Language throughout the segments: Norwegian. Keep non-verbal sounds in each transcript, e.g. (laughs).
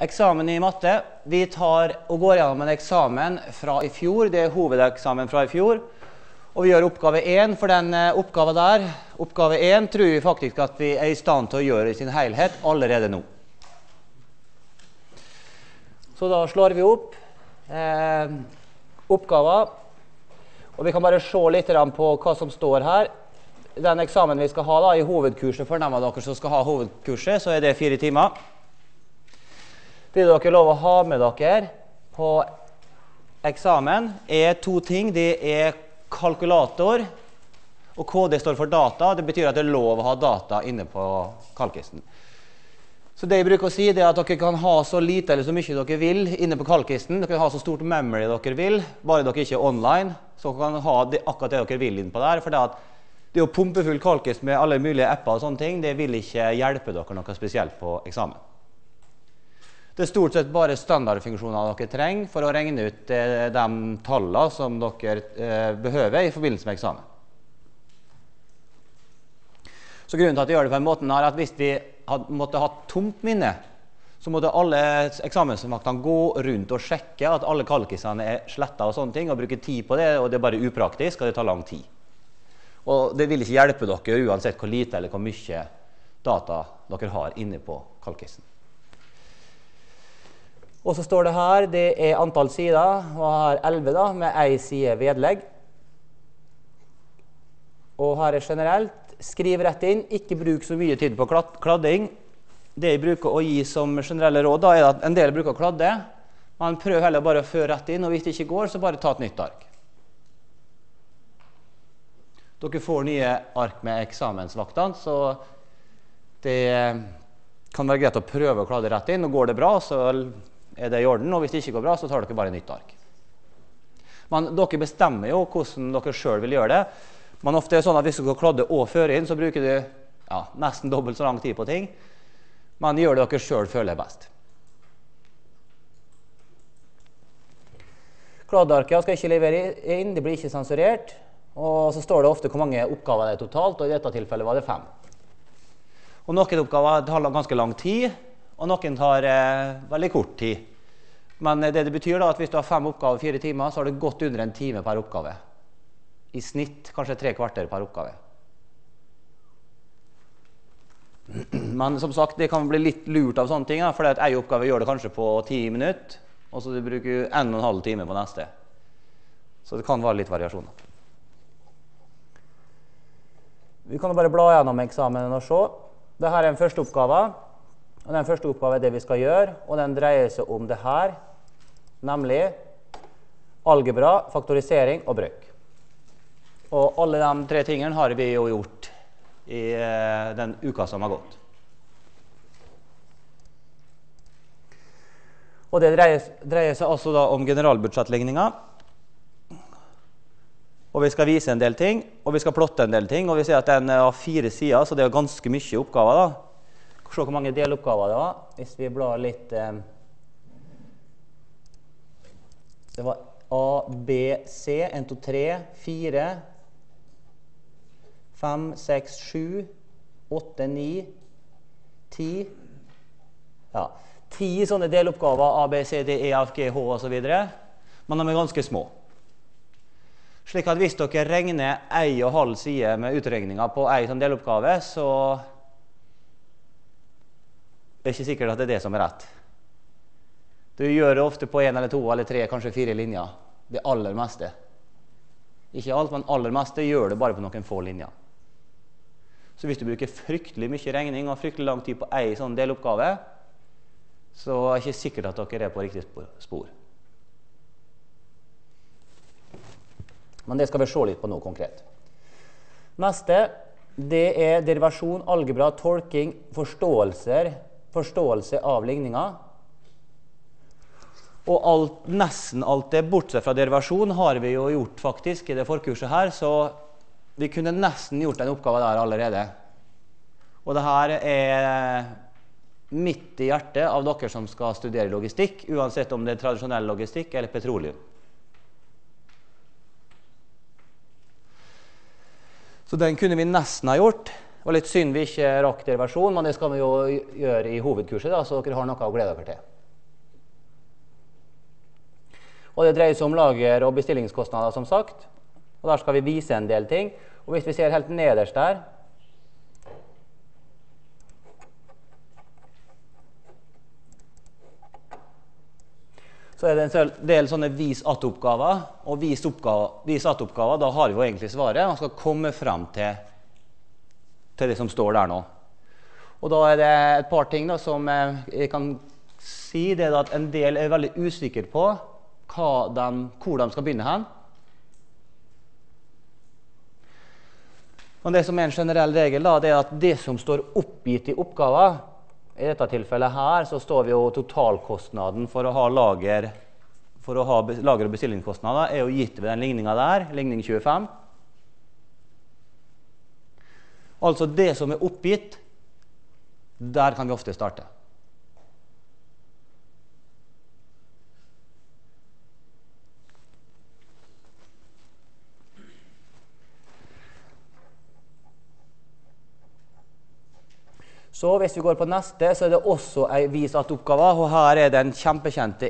Eksamen i matte. Vi tar og går gjennom en eksamen fra i fjor. Det er hovedeksamen fra i fjor. Og vi gjør oppgave én for den eh, oppgaven der. Oppgave én tror vi faktisk at vi er i stand til å gjøre i sin helhet allerede nå. Så da slår vi opp eh, oppgaven. Og vi kan bare se litt på hva som står her. Den eksamen vi skal ha da, i hovedkurset for dem av dere som skal ha hovedkurset, så er det fire timer. Det dere lov å ha med dere på eksamen, er to ting. Det er kalkulator, og KD står for data. Det betyr at det er lov å ha data inne på kalkisten. Så det jeg bruker å si, det er at dere kan ha så lite eller så mye dere vil inne på kalkisten. Dere kan ha så stort memory dere vil, bare dere ikke er online. Så dere kan ha det, akkurat det dere vil inne på der. for det, det å pumpe full kalkist med alle mulige apper og sånne ting, det vil ikke hjelpe dere noe spesielt på eksamen. Det er stort sett bare standardfunksjoner dere trenger for å regne ut eh, de tallene som dere eh, behøver i forbindelse med eksamen. Så grunnen til at vi gjør det på en måte er at Hvis vi hadde, måtte ha tomt minne, så måtte alle eksamensmaktene gå rundt og sjekke at alle kalkisene er sletta og sånne ting, og bruke tid på det, og det er bare upraktisk, og det tar lang tid. Og det vil ikke hjelpe dere uansett hvor lite eller hvor mye data dere har inne på kalkisen. Og så står det her det er antall sider, og her 11 da, med ei side vedlegg. Og her er generelt skriv rett inn, ikke bruk så mye tid på kladding. Det jeg bruker å gi som generelle råd, da, er at en del bruker å kladde. Men prøv heller bare å føre rett inn, og hvis det ikke går, så bare ta et nytt ark. Dere får nye ark med eksamensvaktene, så det kan være greit å prøve å kladde rett inn. og Går det bra, så er det i orden. Og hvis det ikke går bra, så tar dere bare nytt ark. Men dere bestemmer jo hvordan dere sjøl vil gjøre det. Men ofte er det sånn at hvis dere kladde og fører inn, så bruker du ja, nesten dobbelt så lang tid på ting. Men gjør det dere sjøl føler best. Kladdearket skal ikke levere inn, det blir ikke sensurert. Og så står det ofte hvor mange oppgaver det er totalt, og i dette tilfellet var det fem. Og Noen oppgaver tar ganske lang tid, og noen tar eh, veldig kort tid. Men det det betyr da, at hvis du har fem oppgaver fire timer, så har du gått under en time per oppgave. I snitt kanskje tre kvarter per oppgave. Men som sagt, det kan bli litt lurt av sånne ting. For ei oppgave gjør det kanskje på ti minutter, og så du bruker en og en halv time på neste. Så det kan være litt variasjoner. Vi kan bare bla gjennom eksamen og se. Dette er en første oppgave. Og Den første oppgaven er det vi skal gjøre, og den dreier seg om det her, nemlig algebra, faktorisering og brøk. Og alle de tre tingene har vi jo gjort i eh, den uka som har gått. Og Det dreier, dreier seg altså da om generalbudsjettligninga. Og Vi skal vise en del ting, og vi skal plotte en del ting. og Vi ser at den har fire sider, så det er ganske mye oppgaver. da. Se hvor mange deloppgaver det var. Hvis vi blar litt eh, Det var A, B, C. 1, 2, 3, 4, 5, 6, 7, 8, 9, 10 Ja, ti sånne deloppgaver. A, B, C, D, E, F, G, H osv. Men de er ganske små. Slik at hvis dere regner ei og halv side med utregninger på ei sånn deloppgave, så det er ikke sikkert at det er det som er rett. Du gjør det ofte på én eller to eller tre, kanskje fire linjer. Det aller meste. Ikke alt, men aller meste gjør det bare på noen få linjer. Så hvis du bruker fryktelig mye regning og fryktelig lang tid på ei sånn deloppgave, så er det ikke sikkert at dere er på riktig spor. Men det skal vi se litt på nå konkret. Neste det er derivasjon, algebra, tolking, forståelser forståelse av ligninger. Og alt, nesten alt det, bortsett fra derivasjon, har vi jo gjort faktisk i det forkurset her. Så vi kunne nesten gjort en oppgave der allerede. Og det her er midt i hjertet av dere som skal studere logistikk, uansett om det er tradisjonell logistikk eller petroleum. Så den kunne vi nesten ha gjort. Det var litt synd vi ikke rakk derivasjon, men det skal vi jo gjøre i hovedkurset, da, så dere har noe å glede dere til. Og det dreier seg om lager- og bestillingskostnader, som sagt. Og Der skal vi vise en del ting. Og hvis vi ser helt nederst der Så er det en del sånne vis att-oppgaver. Og vis, vis at-oppgaver, da har vi jo egentlig svaret. Man skal komme frem til, til, det som står der nå. Og da er det et par ting da, som jeg kan si. Det er at en del er veldig usikker på de, hvor de skal begynne hen. Og det som er en generell regel, da, det er at det som står oppgitt i oppgaven i dette tilfellet her så står vi jo totalkostnaden for å ha lager for å ha lager- og bestillingskostnader er jo gitt ved den ligninga der, ligning 25. Altså det som er oppgitt, der kan vi ofte starte. Så hvis vi går på neste, så er det også ei vis att-oppgave. Og her er den kjempekjente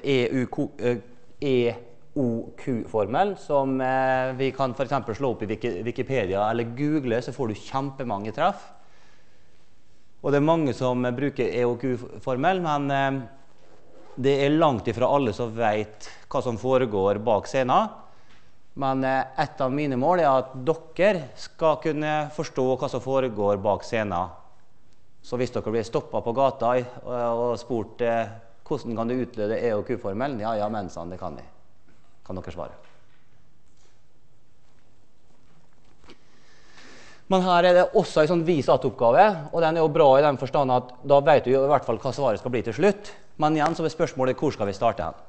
EOQ-formelen, som eh, vi kan f.eks. slå opp i Wikipedia eller google, så får du kjempemange treff. Og det er mange som bruker EOQ-formel, men eh, det er langt ifra alle som vet hva som foregår bak scenen. Men eh, et av mine mål er at dere skal kunne forstå hva som foregår bak scenen så hvis dere blir stoppa på gata og spurt eh, hvordan kan du utlede EOQ-formelen, ja, ja, mensan, det kan jeg. Kan dere svare. Men her er det også en sånn vis att-oppgave, og den er jo bra i den forstand at da vet du i hvert fall hva svaret skal bli til slutt. Men igjen så er spørsmålet hvor skal vi starte hen.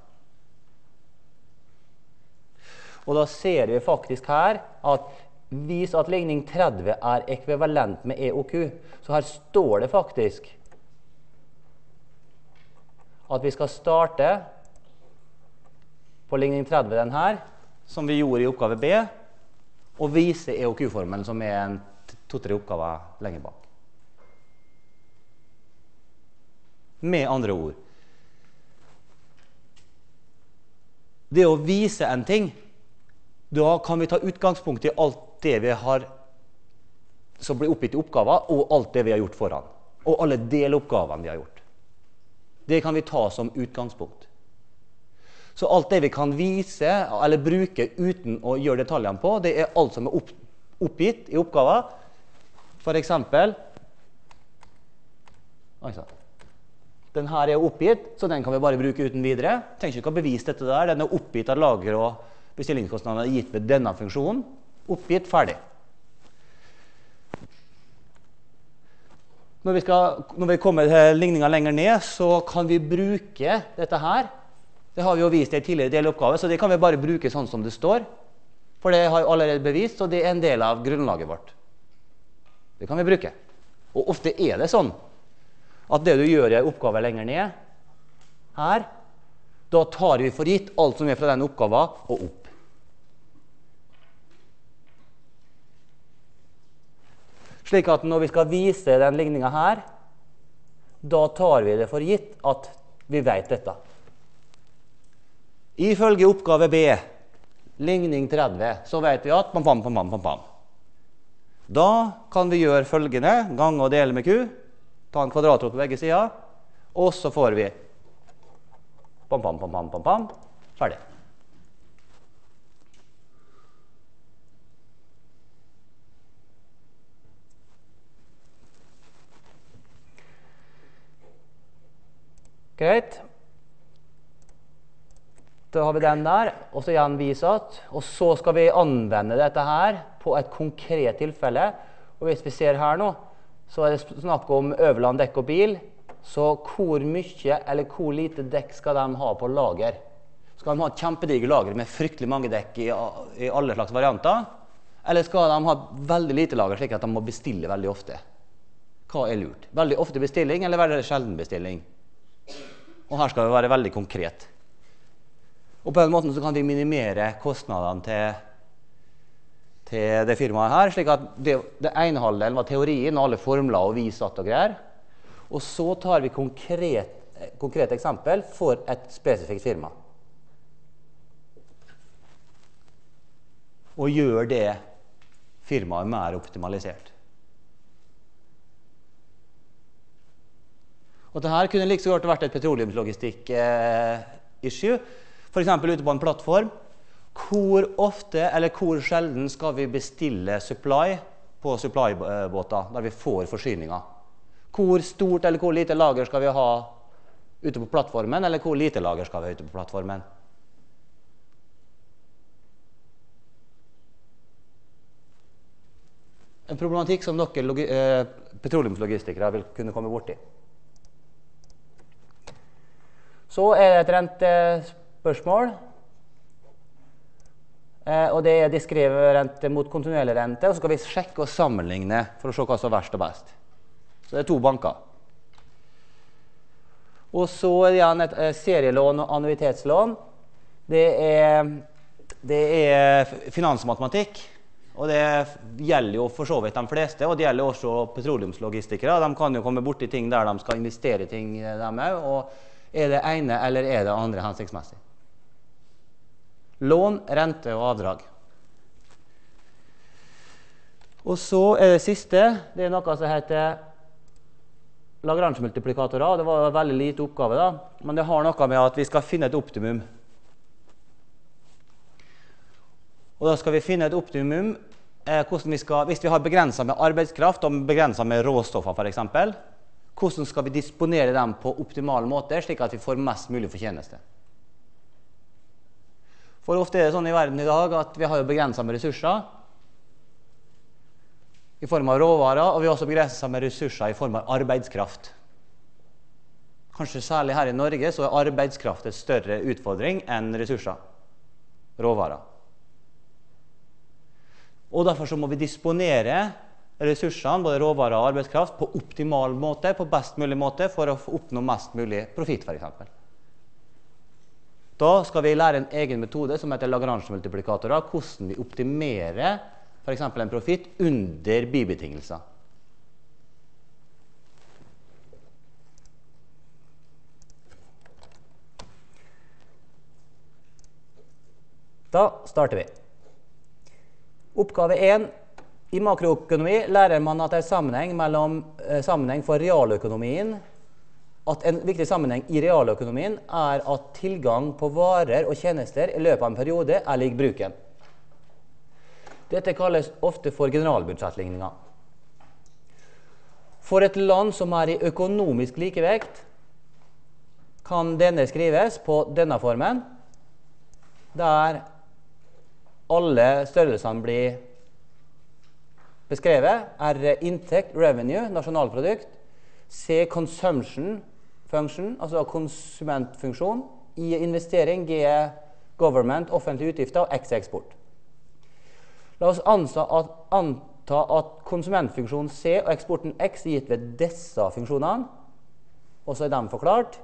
Og da ser vi faktisk her at Vis at ligning 30 er ekvivalent med EOQ. Så her står det faktisk at vi skal starte på ligning 30, den her, som vi gjorde i oppgave B, og vise EOQ-formelen, som er en to-tre oppgaver lenger bak. Med andre ord Det å vise en ting, da kan vi ta utgangspunkt i alt det vi har som blir oppgitt i oppgaver, og alt det vi har gjort foran. Og alle deloppgavene vi har gjort. Det kan vi ta som utgangspunkt. Så alt det vi kan vise eller bruke uten å gjøre detaljene på, det er alt som er opp, oppgitt i oppgaver. F.eks. Den her er oppgitt, så den kan vi bare bruke uten videre. Trenger ikke å bevise dette der. Den er oppgitt av lager- og bestillingskostnader gitt ved denne funksjonen. Oppgitt, ferdig. Når vi, skal, når vi kommer til ligninga lenger ned, så kan vi bruke dette her. Det har vi jo vist i en tidligere deloppgave, så det kan vi bare bruke sånn som det står. For det har jo allerede bevist, og det er en del av grunnlaget vårt. Det kan vi bruke. Og ofte er det sånn at det du gjør i en oppgave lenger ned, her, da tar vi for gitt alt som er fra den oppgaven, og opp. Slik at når vi skal vise den ligninga her, da tar vi det for gitt at vi vet dette. Ifølge oppgave B, ligning 30, så vet vi at pam, pam, pam, pam, pam. Da kan vi gjøre følgende gange og dele med Q. Ta en kvadratrot på begge sider. Og så får vi pam, pam, pam, pam, pam, pam. Ferdig. Greit. Da har vi den der, og så igjen visat. Og så skal vi anvende dette her på et konkret tilfelle. Og hvis vi ser her nå, så er det snakk om Øverland dekk og bil. Så hvor mye eller hvor lite dekk skal de ha på lager? Skal de ha et kjempedigert lager med fryktelig mange dekk i, i, alle slags varianter? Eller skal de ha veldig lite lager, slik at de må bestille veldig ofte? Hva er lurt? Veldig ofte bestilling eller veldig sjelden bestilling? Og her skal vi være veldig konkret. Og på den måten så kan vi minimere kostnadene til, til det firmaet her. slik at det, det ene halvdelen var teorien og alle formler og visatt og greier. Og så tar vi konkret, konkret eksempel for et spesifikt firma. og gjør det firmaet mer optimalisert. Og dette kunne like så godt vært et petroleumslogistikk-issue. F.eks. ute på en plattform. Hvor ofte eller hvor sjelden skal vi bestille supply på supply-båter der vi får forsyninger? Hvor stort eller hvor lite lager skal vi ha ute på plattformen, eller hvor lite lager skal vi ha ute på plattformen? En problematikk som dere eh, petroleumslogistikere vil kunne komme borti. Så er det et rentespørsmål. Eh, og det er diskrevet rente mot kontinuerlig rente. Og så skal vi sjekke og sammenligne for å se hva som er verst og best. Så det er to banker. Og så er det igjen et eh, serielån og annuitetslån. Det er, det er finansmatematikk. Og det gjelder jo for så vidt de fleste, og det gjelder også petroleumslogistikere. De kan jo komme borti ting der de skal investere ting, de òg. Er det ene eller er det andre hensiktsmessig? Lån, rente og avdrag. Og så er det siste det er noe som heter Lagrange-multiplikatorer. Det var en veldig lite oppgave, da. men det har noe med at vi skal finne et optimum. Og da skal vi finne et optimum eh, vi skal, hvis vi har begrensa med arbeidskraft og begrensa med råstoffer f.eks. Hvordan skal vi disponere dem på optimal måte, slik at vi får mest mulig fortjeneste? For ofte er det sånn i verden i dag at vi har begrensa med ressurser i form av råvarer, og vi har også begrensa med ressurser i form av arbeidskraft. Kanskje særlig her i Norge så er arbeidskraft en større utfordring enn ressurser. Råvarer. Og Derfor så må vi disponere ressursene, både råvarer og arbeidskraft, på optimal måte, på best mulig måte, for å oppnå mest mulig profitt, f.eks. Da skal vi lære en egen metode som heter Lagrange-multiplikatorer. Hvordan vi optimerer f.eks. en profitt under bibetingelser. Da starter vi. Oppgave 1 i makroøkonomi lærer man at det er sammenheng, mellom, eh, sammenheng for realøkonomien at En viktig sammenheng i realøkonomien er at tilgang på varer og tjenester i løpet av en periode er lik bruken. Dette kalles ofte for generalbudsjettligninga. For et land som er i økonomisk likevekt, kan denne skrives på denne formen, der alle størrelsene blir beskrevet, er inntekt, revenue, nasjonalprodukt. C consumption function, altså konsumentfunksjon. I investering, G government, offentlige utgifter, og X eksport. La oss at, anta at konsumentfunksjonen C og eksporten X er gitt ved disse funksjonene. Og så er de forklart.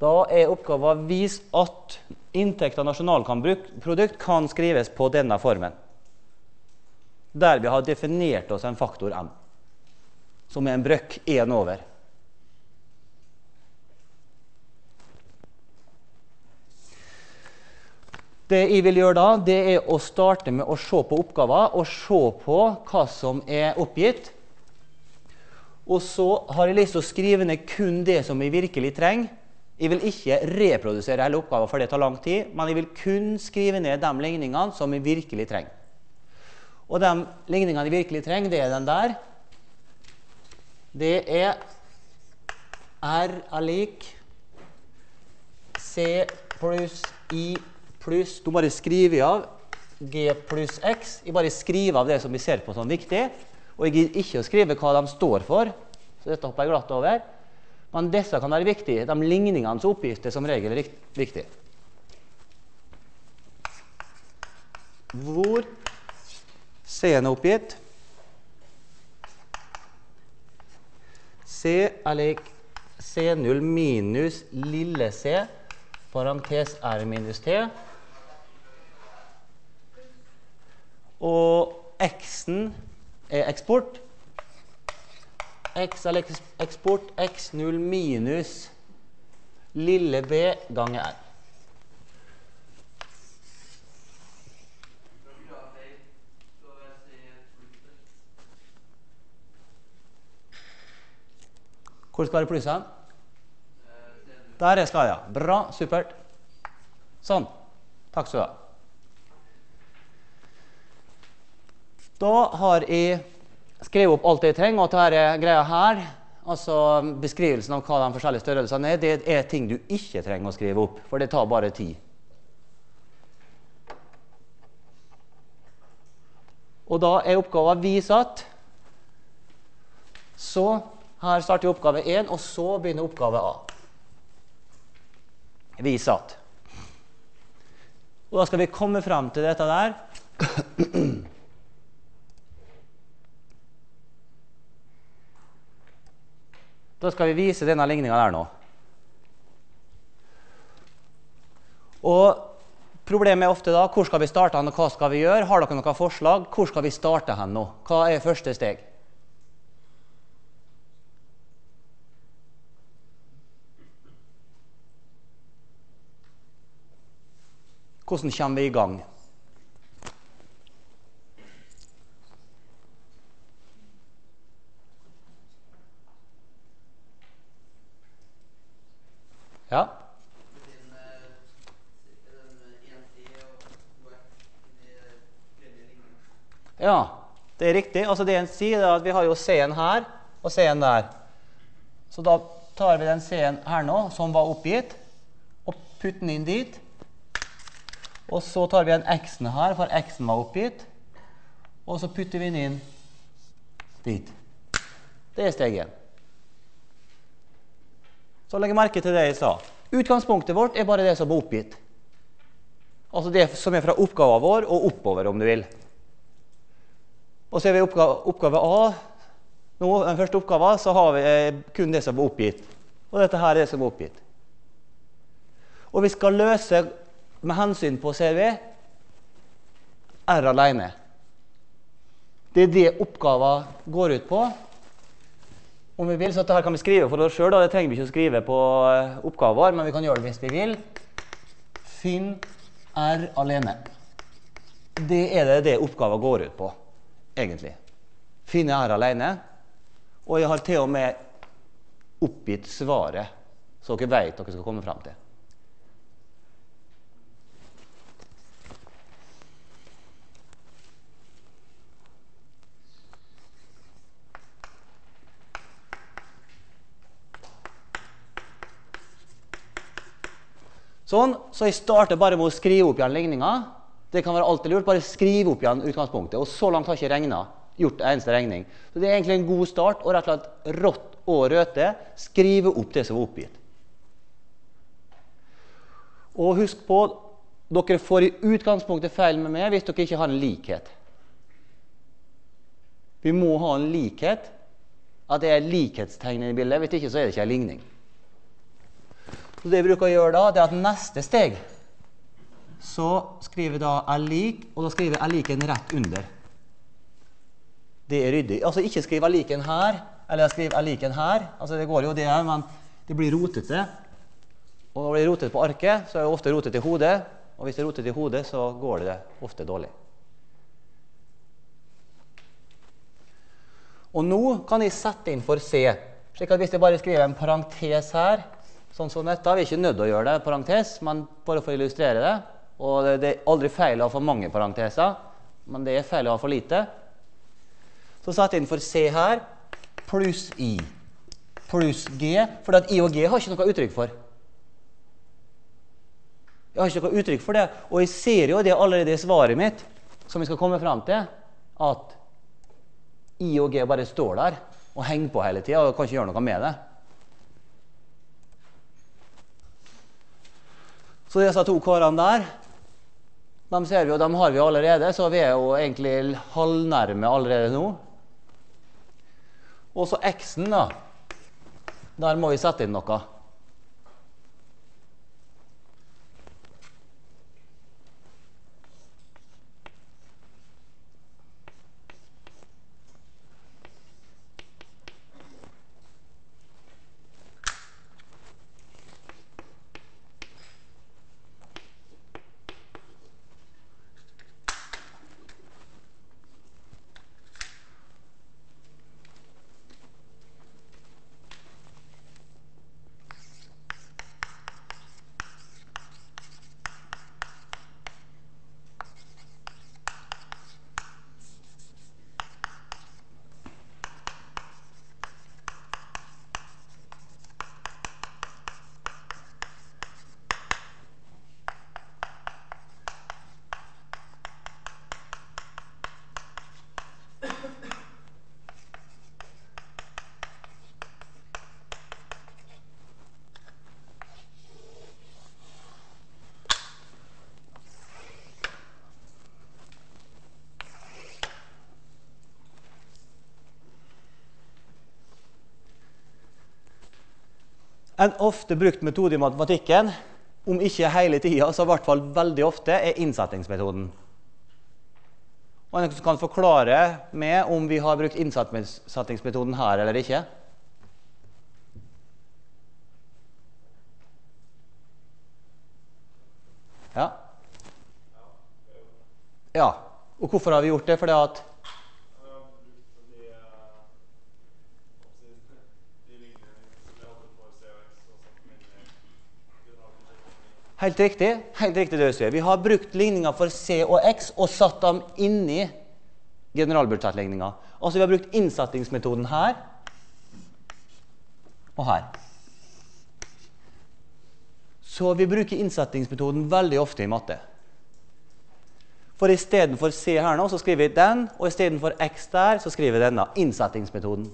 Da er oppgaven å vise at inntekt av nasjonalprodukt kan skrives på denne formen. Der vi har definert oss en faktor M, som er en brøkk 1 over. Det jeg vil gjøre da, det er å starte med å se på oppgaven og se på hva som er oppgitt. Og så har jeg lyst til å skrive ned kun det som vi virkelig trenger jeg vil ikke reprodusere hele oppgaven, for det tar lang tid, men jeg vil kun skrive ned de ligningene som jeg virkelig trenger. Og de ligningene jeg virkelig trenger, det er den der. Det er R er lik C pluss I pluss Du bare skriver av G pluss X. Jeg bare skriver av det som vi ser på som viktig. Og jeg gidder ikke å skrive hva de står for, så dette hopper jeg glatt over. Men disse kan være viktige. De ligningene som oppgis, er som regel viktige. Hvor C-en er oppgitt C er lik C0 minus lille c, parentes R minus T. Og X-en er eksport x eller eksport x0 minus lille b ganger r. Hvor skal det plusse? Der er skaia. Bra. Supert. Sånn. Takk skal du ha. Da har jeg skrevet opp alt jeg trenger, og dette greia her, altså beskrivelsen av hva de forskjellige størrelsene er, det er ting du ikke trenger å skrive opp, for det tar bare tid. Og da er oppgaven visatt. Så her starter oppgave 1, og så begynner oppgave A. Visatt. Og da skal vi komme frem til dette der. Da skal vi vise denne ligninga der nå. Og Problemet er ofte da hvor skal vi starte hen, og hva skal vi gjøre? Har dere noen forslag? Hvor skal vi starte hen nå? Hva er første steg? Hvordan kommer vi i gang? Ja? Ja, det er riktig. Altså det en sier, er at vi har jo C-en her og C-en der. Så da tar vi den C-en her nå, som var oppgitt, og putter den inn dit. Og så tar vi den X-en her, for X-en var oppgitt. Og så putter vi den inn dit. Det er steg 1. Så legg merke til det jeg sa. Utgangspunktet vårt er bare det som er oppgitt. Altså det som er fra oppgaven vår og oppover, om du vil. Og så er vi oppgave, oppgave A. Nå, den første oppgaven så har vi eh, kun det som er oppgitt. Og dette her er det som er oppgitt. Og vi skal løse med hensyn på, vi, R alene. Det er det oppgaven går ut på om vi vil. Så dette kan vi skrive for oss sjøl. Det trenger vi ikke å skrive på eh, oppgaver, men vi kan gjøre det hvis vi vil. Finn R alene. Det er det det oppgaven går ut på, egentlig. Finne R alene. Og jeg har til og med oppgitt svaret, så dere vet dere skal komme fram til. Sånn, Så jeg starter bare med å skrive opp igjen ligninga. Det kan være alltid lurt. Bare skrive opp igjen utgangspunktet. Og så langt har jeg ikke regna. Gjort eneste regning. Så Det er egentlig en god start. Og rett og slett rått og røte skrive opp det som var oppgitt. Og husk på dere får i utgangspunktet feil med meg hvis dere ikke har en likhet. Vi må ha en likhet. At det er likhetstegn i bildet. Hvis ikke så er det ikke en ligning. Så det jeg bruker å gjøre da, det er at neste steg så skriver jeg da er lik, og da skriver jeg er lik en rett under. Det er ryddig. Altså ikke skriv er lik en her, eller jeg skriver er lik en her. Altså Det går jo, det òg, men det blir rotete. Og når det blir rotet på arket, så er det ofte rotet i hodet. Og hvis det er rotet i hodet, så går det ofte dårlig. Og nå kan jeg sette inn for C. slik at hvis jeg bare skriver en parentes her, Sånn som dette. Vi er ikke nødt til å gjøre det, parentes, men bare for å illustrere det. Og det, er aldri feil å ha for mange parenteser, men det er feil å ha for lite. Så setter jeg inn for C her pluss I pluss G, for at I og G har ikke noe uttrykk for. Jeg har ikke noe uttrykk for det, og jeg ser jo det allerede i svaret mitt, som vi skal komme fram til, at I og G bare står der og henger på hele tida og kan ikke gjøre noe med det. Så disse to karene der dem ser vi, jo, dem har vi allerede, så vi er jo egentlig halvnærme allerede nå. Og så X-en, da. Der må vi sette inn noe. En ofte brukt metode i matematikken, om ikke hele tida, så i hvert fall veldig ofte, er innsettingsmetoden. Og en kan forklare med om vi har brukt innsettingsmetoden her eller ikke. Ja. ja. Og hvorfor har vi gjort det? Fordi at Helt riktig. helt riktig det. Vi har brukt ligninger for C og X og satt dem inni generalbudsjettligninga. Altså vi har brukt innsettingsmetoden her og her. Så vi bruker innsettingsmetoden veldig ofte i matte. For istedenfor C her nå, så skriver vi den, og istedenfor X der, så skriver vi denne. Innsettingsmetoden.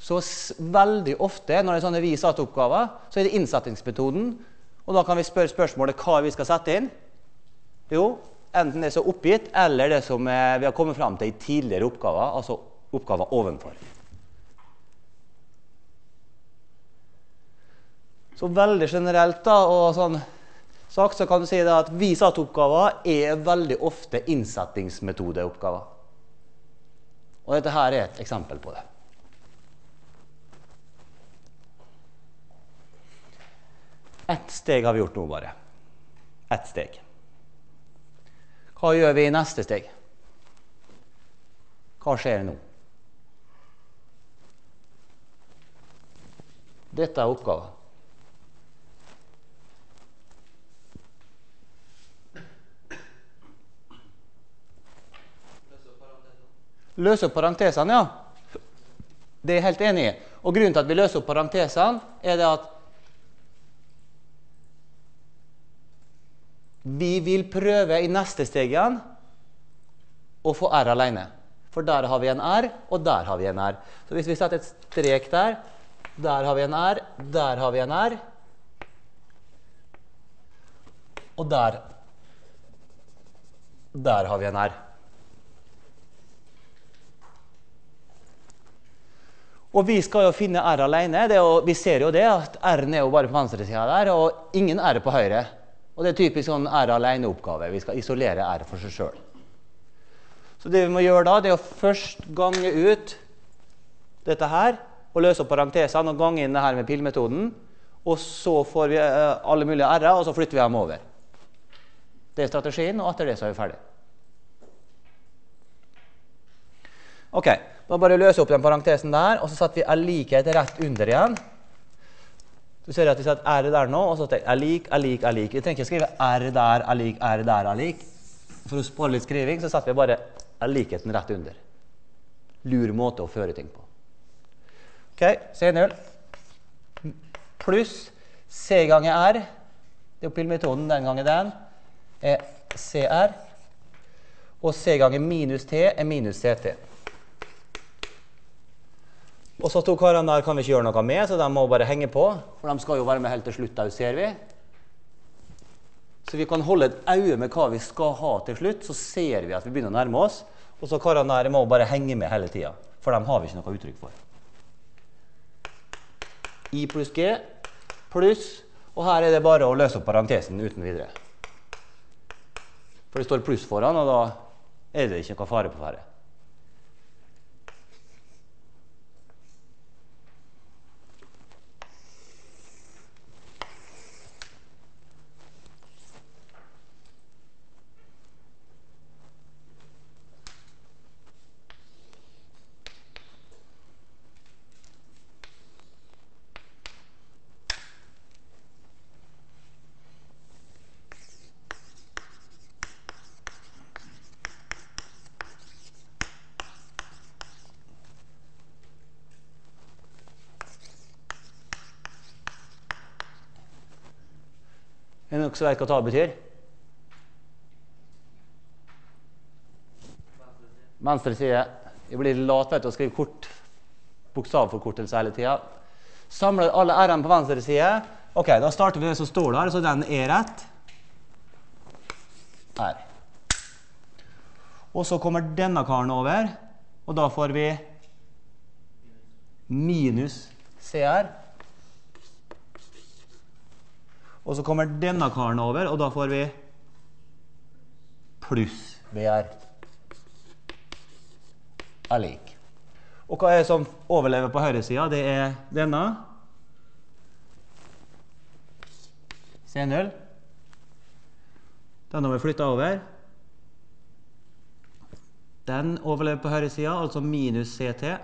Så veldig ofte når det er sånne vi satt oppgaver, så er det innsettingsmetoden. Og da kan vi spørre spørsmålet hva vi skal sette inn. Jo, enten det som er oppgitt, eller det som eh, vi har kommet fram til i tidligere oppgaver, altså oppgaver ovenfor. Så veldig generelt da, og sånn sagt så kan du si at vi satt oppgaver er veldig ofte innsettingsmetodeoppgaver. Og dette her er et eksempel på det. Ett steg har vi gjort nå, bare. Ett steg. Hva gjør vi i neste steg? Hva skjer nå? Dette er oppgaven. Løse opp parentesene, ja. Det er jeg helt enig i. Og Grunnen til at vi løser opp parentesene, er det at Vi vil prøve i neste steg igjen å få R alene. For der har vi en R, og der har vi en R. Så hvis vi setter et strek der Der har vi en R, der har vi en R. Og der Der har vi en R. Og vi skal jo finne R alene. Jo, vi ser jo det at R-en er jo bare på venstresida der, og ingen R på høyre. Og det er typisk sånn R alene-oppgave. Vi skal isolere R for seg sjøl. Så det vi må gjøre da, det er å først gange ut dette her og løse opp parentesene og gange inn det her med pillmetoden. Og så får vi eh, alle mulige r-er, og så flytter vi dem over. Det er strategien, og etter det så er vi ferdig. Ok, Da bare løser vi opp den parentesen der, og så setter vi er likhet rett under igjen. Du ser at vi at R der nå, og så tenker jeg lik, er lik, er lik. Vi trenger ikke skrive R der, er lik, R der, er lik. For å spare litt skriving så setter vi bare er likheten rett under. Lur måte å føre ting på. OK, C0 pluss C ganger R. Det er pillmetoden den gangen den er CR. Og C ganger minus T er minus CT. Og så to karene der kan vi ikke gjøre noe med, så de må bare henge på. For de skal jo være med helt til slutt òg, ser vi. Så vi kan holde et øye med hva vi skal ha til slutt, så ser vi at vi begynner å nærme oss. Og så karene der må bare henge med hele tida, for dem har vi ikke noe uttrykk for. I pluss G pluss Og her er det bare å løse opp parentesen uten videre. For det står pluss foran, og da er det ikke noe fare på ferde. Det vet hva det betyr? Venstre side. Jeg blir lat vet du, å skrive kort bokstavforkortelse hele tida. Samler alle r-ene på venstre side. Ok, Da starter vi med det som står der, så den er rett. Her. Og så kommer denne karen over, og da får vi minus CR. Og så kommer denne karen over, og da får vi pluss VR er lik. Og hva er det som overlever på høyresida? Det er denne. C0. Den har vi flytta over. Den overlever på høyresida, altså minus CT.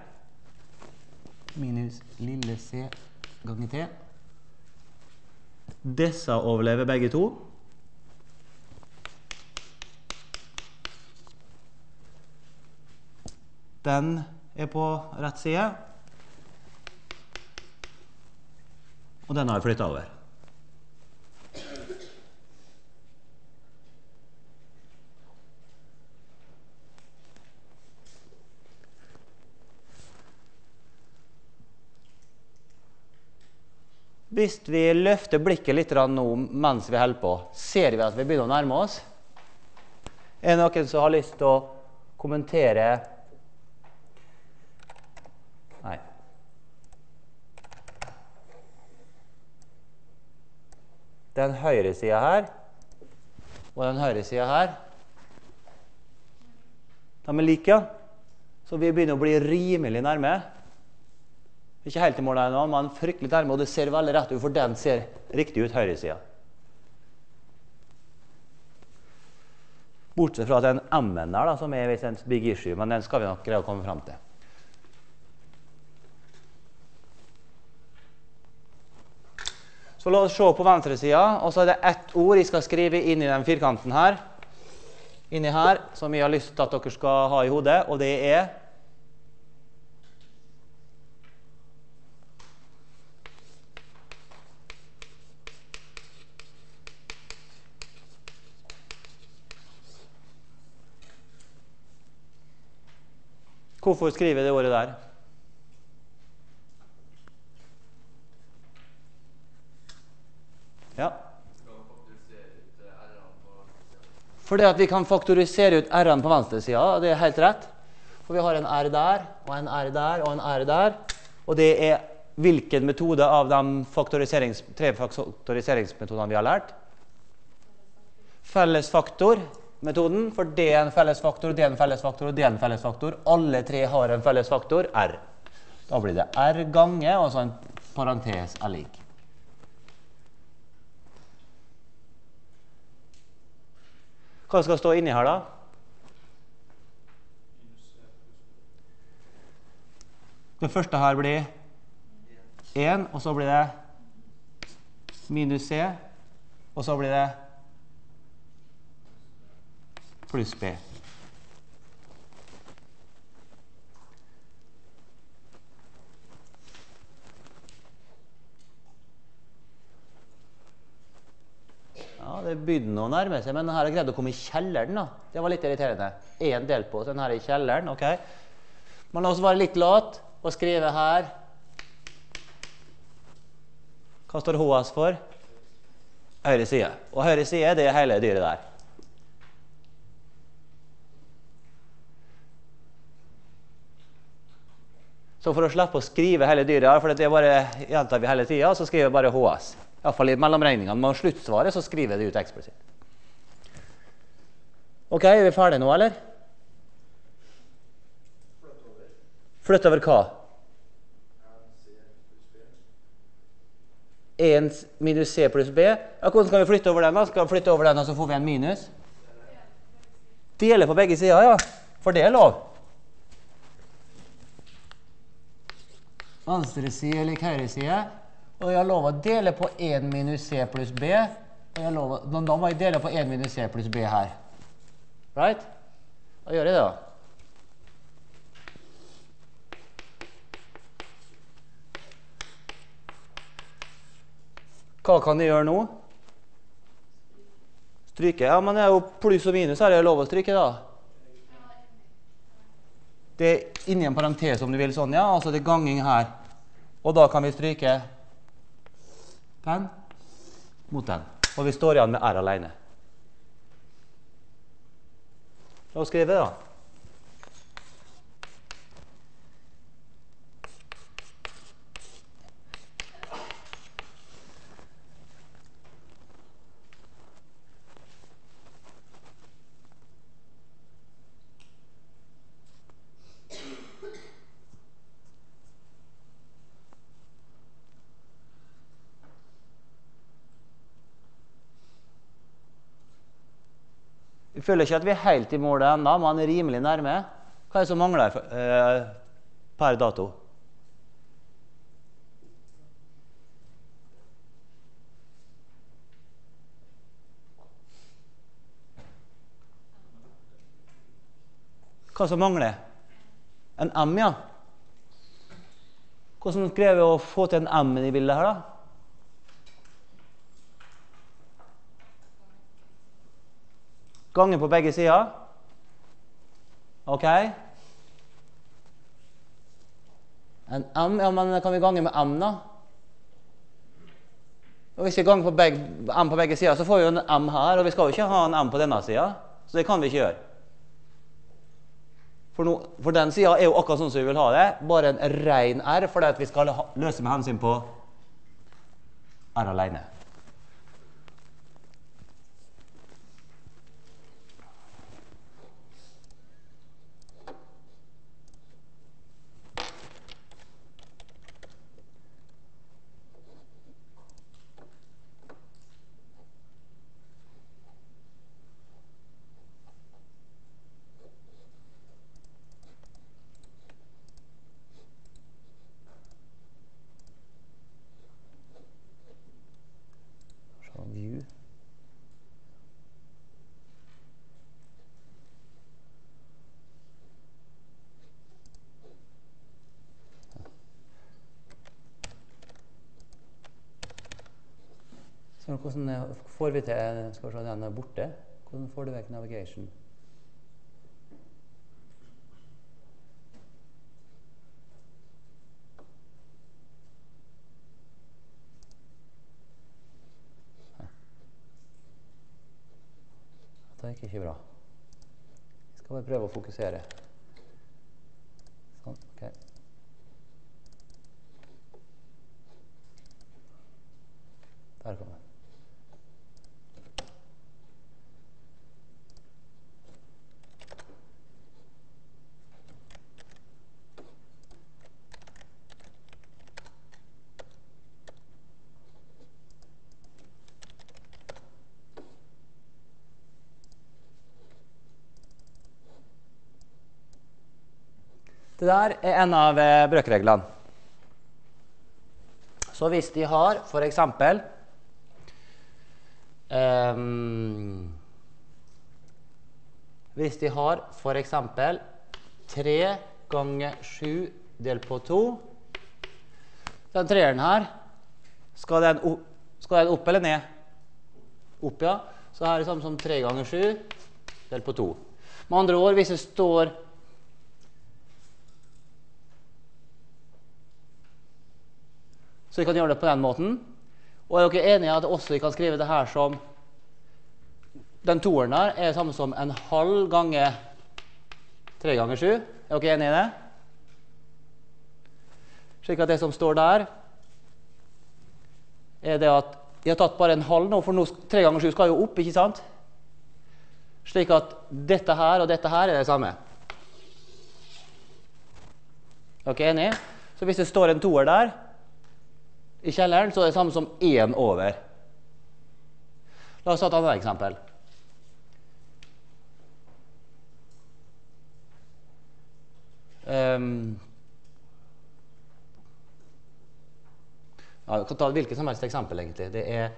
Minus lille c ganger t. Disse overlever begge to. Den er på rett side. Og den har jeg flytta over. Hvis vi løfter blikket litt nå mens vi holder på, ser vi at vi begynner å nærme oss? Er det noen som har lyst til å kommentere Nei. Den høyre sida her og den høyre sida her De er like, ja. Så vi begynner å bli rimelig nærme. Ikke helt i mål ennå, men fryktelig nærme, og det ser veldig rett ut, for den ser riktig ut høyresida. Bortsett fra den M-en der, da, som er en big issue, men den skal vi nok greie å komme fram til. Så la oss se på venstresida, og så er det ett ord jeg skal skrive inn i den firkanten her, inni her, som jeg har lyst til at dere skal ha i hodet, og det er Hvorfor skriver jeg det ordet der? Ja. Fordi at vi kan faktorisere ut r-ene på venstresida. Det er helt rett. For vi har en r der, og en r der og en r der. Og det er hvilken metode av de faktoriserings, tre faktoriseringsmetodene vi har lært? Fellesfaktor metoden, for det er en fellesfaktor, det er en fellesfaktor, og det er en fellesfaktor. Alle tre har en fellesfaktor, R. Da blir det R gange, og så en parentes er lik. Hva skal stå inni her, da? Det første her blir 1, og så blir det minus C, og så blir det pluss B. Ja, Det begynner å nærme seg, men denne har greid å komme i kjelleren. da. Det var litt irriterende. Én del på, så den her er i kjelleren. ok? Men la oss være litt lat og skrive her Hva står HS for? Høyre side. Og høyre side det er hele dyret der. Så for å slippe å skrive hele dyret, for det bare gjentar vi hele tida, så skriver jeg bare HS. Iallfall i mellomregningene. Med sluttsvaret så skriver jeg det ut eksplisitt. OK, er vi ferdige nå, eller? Flytt over hva? 1 minus C pluss B. Ja, hvordan skal vi flytte over den? da? Skal vi flytte over den, og så får vi en minus? Dele på begge sider, ja. For det er lov. Venstre side lik høyre side. Og jeg har lov å dele på 1 minus C pluss B. Og jeg lover, da må jeg dele på 1 minus C pluss B her. Right? Da gjør jeg da. Hva kan jeg gjøre nå? Stryke? Ja, men det er jo pluss og minus her. Er det lov å stryke, da? Det er inni en parentes om du vil sånn, ja. Altså det er ganging her. Og da kan vi stryke den mot den. Og vi står igjen med R alene. La oss skrive da. Føler ikke at vi er helt i målet ennå, men rimelig nærme. Hva er det som mangler eh, per dato? Hva som mangler? En M, ja. Hvordan greier vi å få til en M i bildet her, da? Gange på begge sider. OK? En M, ja, men kan vi gange med M, da? Og Hvis vi ganger på begge, M på begge sider, så får vi jo en M her. Og vi skal jo ikke ha en M på denne sida, så det kan vi ikke gjøre. For, no, for den sida er jo akkurat sånn som vi vil ha det, bare en ren R, fordi vi skal løse med hensyn på R alene. Så hvordan får vi til Skal vi se, den er borte. Hvordan får du vekk navigation? Det gikk ikke bra. Jeg skal bare prøve å fokusere. Sånn. ok. Der kom den. Det der er en av eh, brøkreglene. Så hvis de har f.eks. Um, hvis de har f.eks. 3 ganger 7 delt på 2 Den treeren her, skal den, opp, skal den opp eller ned? Opp, ja. Så her er det samme som 3 ganger 7 delt på 2. Med andre ord, hvis det står Så vi kan gjøre det på den måten. Og er dere enige i at også vi kan skrive det her som Den toeren der er det samme som en halv ganger tre ganger sju? Er dere enige i det? Slik at det som står der, er det at jeg har tatt bare en halv nå, for nå, tre ganger sju skal jo opp, ikke sant? Slik at dette her og dette her er det samme. Er dere enige? Så hvis det står en toer der, i kjelleren, så er det samme som 1 over. La oss ta et annet eksempel. Um, ja, vi kan ta hvilket som helst eksempel, egentlig. Det er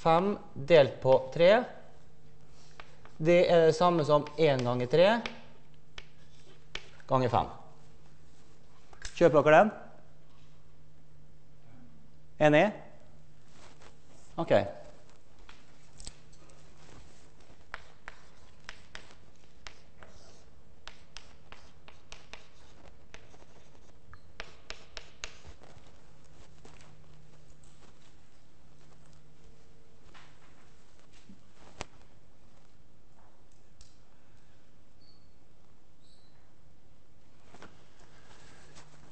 5 delt på 3. Det er det samme som 1 ganger 3 ganger 5. Kjøper dere den? Enig? OK.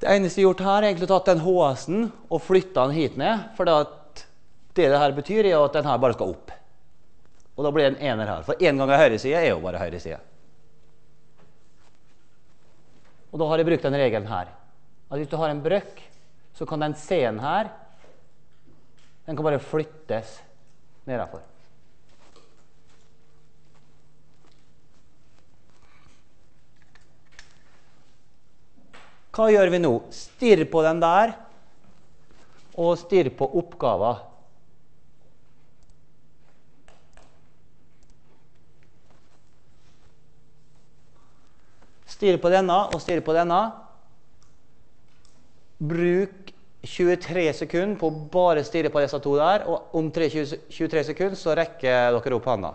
Det eneste jeg har gjort her, er egentlig tatt den HS-en og flytta den hit ned. For det det her betyr, er at den her bare skal opp. Og da blir det en ener her. For én gang er høyreside, er jo bare høyreside. Og da har jeg brukt den regelen her. At hvis du har en brøkk, så kan den C-en her den kan bare flyttes nedafor. Hva gjør vi nå? Stirr på den der, og stirr på oppgaven. Stirr på denne og stirr på denne. Bruk 23 sekunder på å bare stirre på disse to der, og om 23 sekunder så rekker dere opp hånda.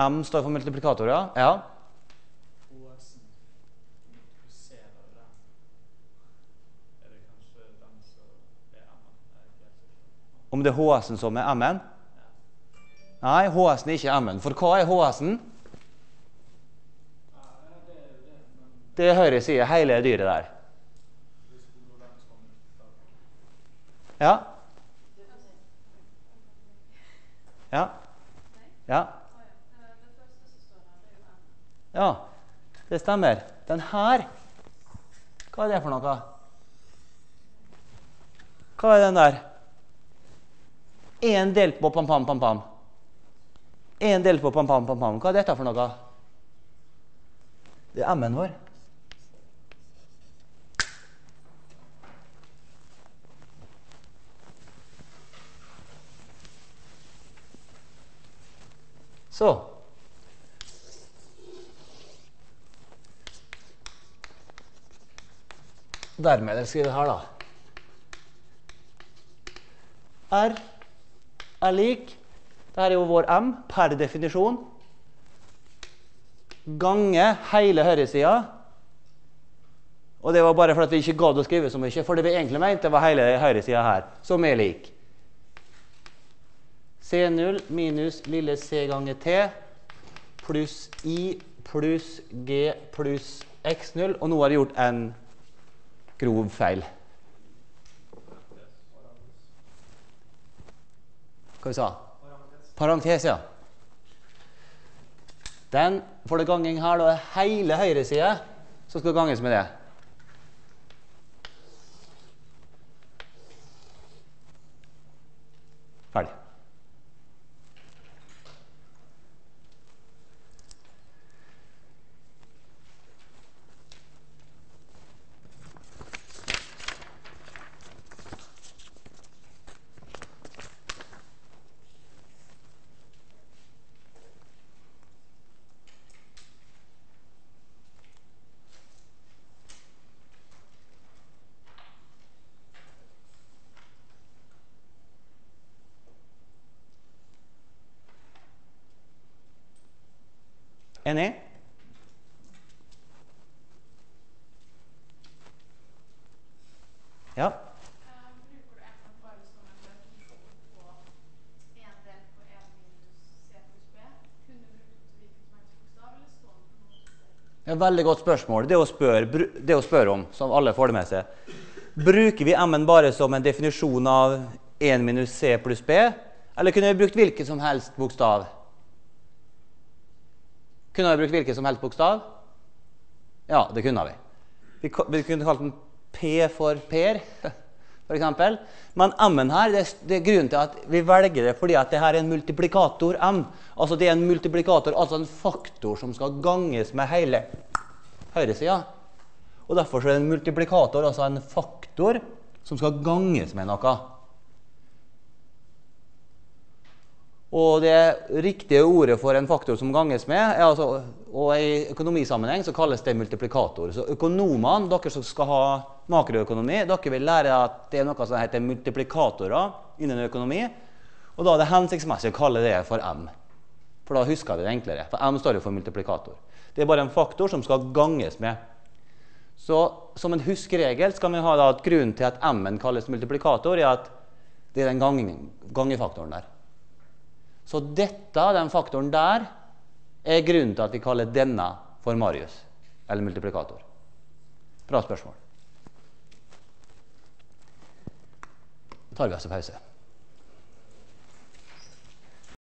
M står for multiplikatorer. ja. Om det er HS-en som er M-en? Nei, HS-en er ikke M-en. For hva er HS-en? Det er høyre side, hele dyret der. Ja. Ja. Ja. Ja, det stemmer. Den her Hva er det for noe? Hva er den der? Én delt på pam-pam-pam-pam. Én delt på pam-pam-pam-pam. Hva er dette for noe? Det er M-en vår. Så Dermed er skriver her, da. R er lik Dette er jo vår M per definisjon. Gange hele høyresida. Og det var bare fordi vi ikke gadd å skrive så mye. For det vi egentlig mente, var hele høyresida her, som er lik. C0 minus lille c ganger t pluss i pluss g pluss x0. Og nå har jeg gjort en grov feil. Hva sa du? Parentes, ja. Den får det ganging her, da er hele høyresida som skal ganges med det. Ferdig. Enig? Ja. Det er et veldig godt spørsmål. Det å, spørre, det om, som alle får det med seg. Bruker vi M-en bare som en definisjon av 1 minus C pluss B? Eller kunne vi brukt hvilken som helst bokstav? Kunne vi brukt hvilken som helst bokstav? Ja, det kunne. Vi, vi kunne kalt den P for Per, (laughs) f.eks. Men M-en her, det, det, er grunnen til at vi velger det fordi at det her er en multiplikator M. Altså det er en multiplikator, altså en faktor som skal ganges med hele høyresida. Og derfor er det en multiplikator, altså en faktor, som skal ganges med noe. Og det riktige ordet for en faktor som ganges med, altså, og i økonomisammenheng så kalles det multiplikator. Så økonomene, dere som skal ha makroøkonomi, dere vil lære at det er noe som heter multiplikatorer innen økonomi. Og da er det hensiktsmessig å kalle det for M. For da husker vi det enklere. For M står jo for multiplikator. Det er bare en faktor som skal ganges med. Så som en huskeregel skal vi ha at grunnen til at M-en kalles multiplikator, er at det er den gangefaktoren der. Så dette, den faktoren der, er grunnen til at vi kaller denne for Marius, eller multiplikator. Bra spørsmål. Tar vi oss en pause.